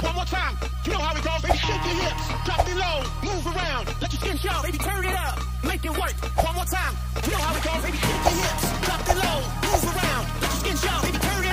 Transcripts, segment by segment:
One more time. You know how it goes, baby. Shake your hips, drop it low, move around, let the skin shower, baby, turn it up, make it work. One more time, you know how it goes, baby, shake your hips, drop it low, move around, let the skin show, baby. Turn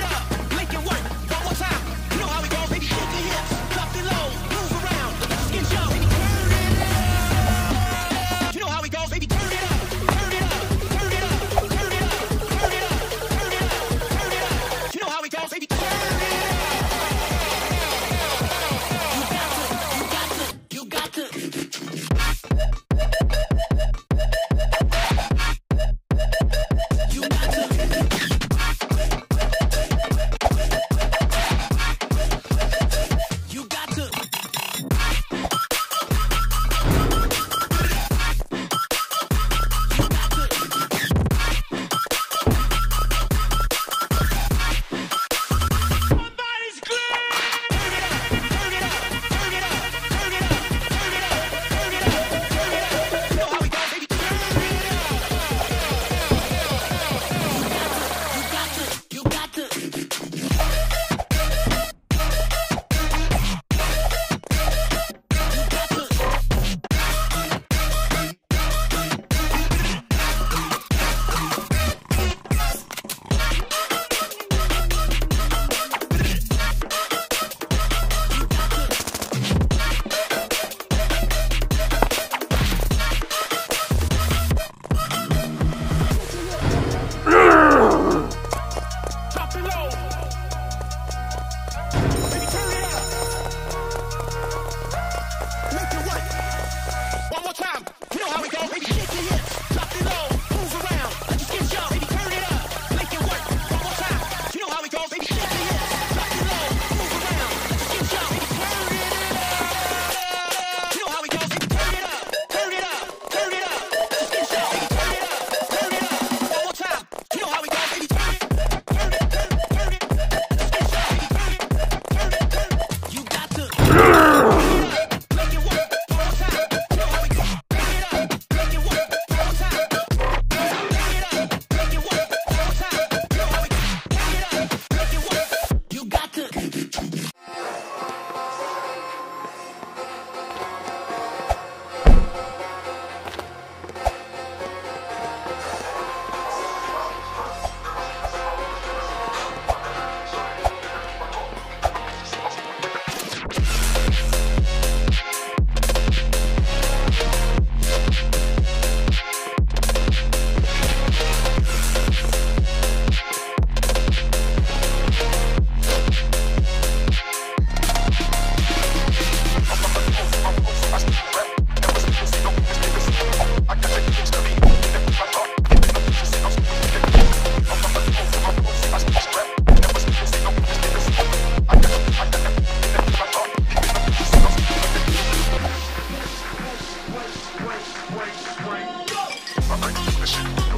Mission.